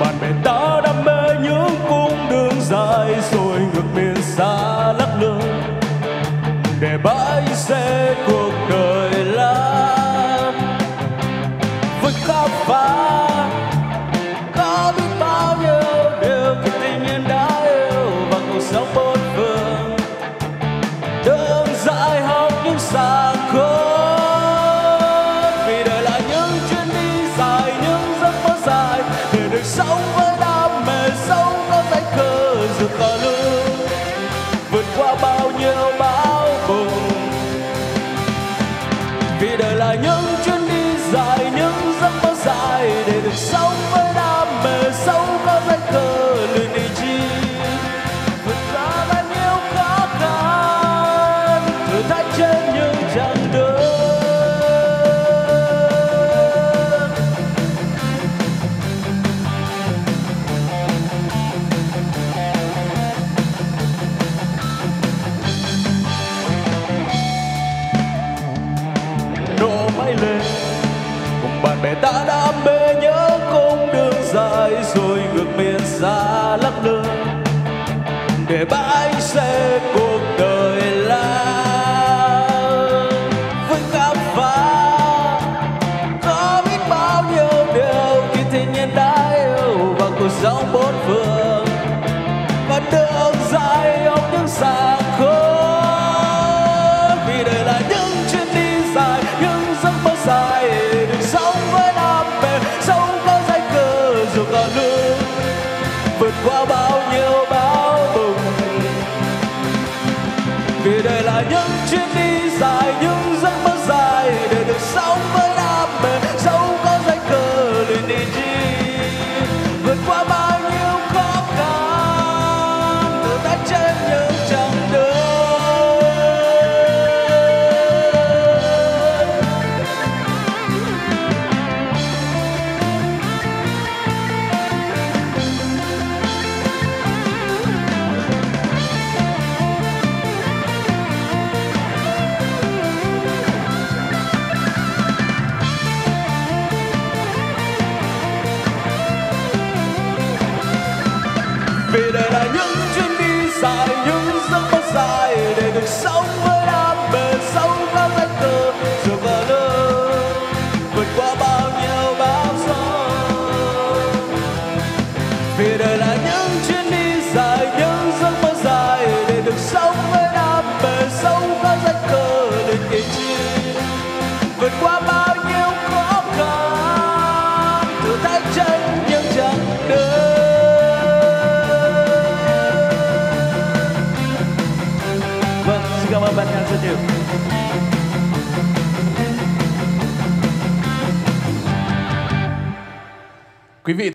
bạn bè ta đam mê những cung đường dài rồi ngược miền xa lắc lư. Để bãi xe cuộc đời lắm. Vượt khám phá vì đời là những chuyến lên. Cùng bạn bè ta đam mê, nhớ cung đường dài, rồi ngược miền xa lắc lư. Để bãi xe cuộc đời là với khám phá. Có biết bao nhiêu điều khi thiên nhiên đã yêu và cuộc sống bốn phương. Qua bao nhiêu bão bùng vì đời là những chuyến đi dài như vượt qua bao nhiêu bão gió. Vì đời là những chuyến đi dài, những giấc mơ dài để được sống với đam mê sống có giấc cơ định ý chi vượt qua bao Quý vị